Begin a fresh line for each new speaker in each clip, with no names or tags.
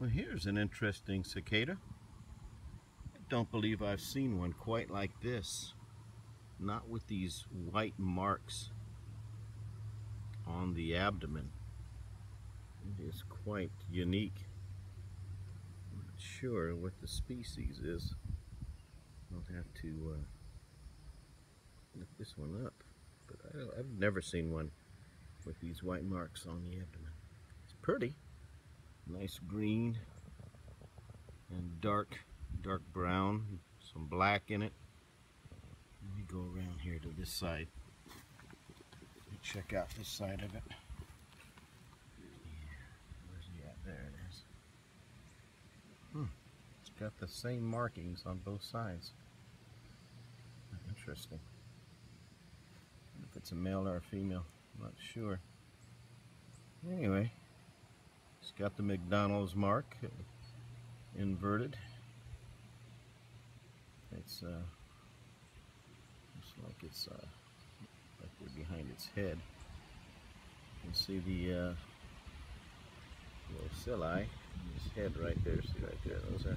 Well, here's an interesting cicada. I don't believe I've seen one quite like this. Not with these white marks on the abdomen. It is quite unique. I'm not sure what the species is. I'll have to uh, look this one up. But I have never seen one with these white marks on the abdomen. It's pretty nice green and dark dark brown some black in it. Let me go around here to this side. Check out this side of it. Where's he at? There it is. Hmm it's got the same markings on both sides. Interesting. If it's a male or a female I'm not sure. Anyway it's got the McDonald's mark inverted. It's uh, looks like it's uh, like they're behind its head. You can see the uh, little ocelli in head right there. See right there. Those are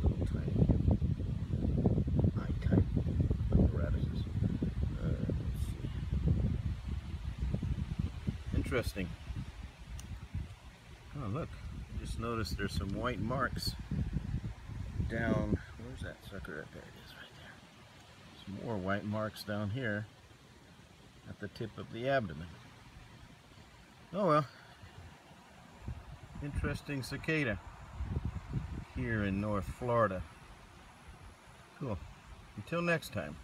little, tiny eye type apparatuses. Uh, Interesting. Oh look, just noticed there's some white marks down, where's that sucker at? There it is right there. Some more white marks down here at the tip of the abdomen. Oh well, interesting cicada here in North Florida. Cool. Until next time.